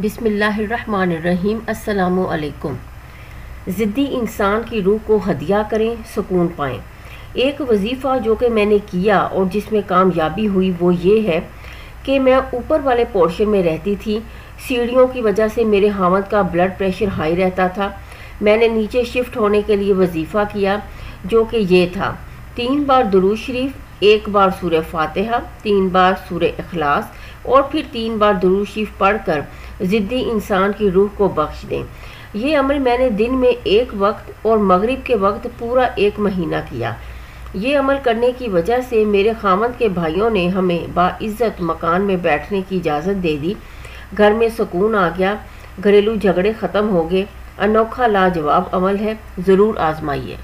बिसमीम असलकुम ज़िद्दी इंसान की रूह को हदिया करें, सुकून पाएँ। एक वजीफ़ा जो कि मैंने किया और जिसमें कामयाबी हुई वो ये है कि मैं ऊपर वाले पोर्शन में रहती थी। सीढ़ियों की वजह से मेरे हामद का ब्लड प्रेशर हाई रहता था। मैंने नीचे शिफ्ट होने के लिए वजीफ़ा किया, जो कि ये था। तीन बार दुरू शरीफ, एक बार सूर्य फातिहा, तीन बार सूर्य अखलास और फिर तीन बार दुरू शरीफ पढ़कर ज़िद्दी इंसान की रूह को बख्श दें। ये अमल मैंने दिन में एक वक्त और मगरिब के वक्त पूरा एक महीना किया। ये अमल करने की वजह से मेरे खामद के भाइयों ने हमें बाइज़्ज़त मकान में बैठने की इजाज़त दे दी। घर में सुकून आ गया। घरेलू झगड़े ख़त्म हो गए। अनोखा लाजवाब अमल है। ज़रूर आजमाइए।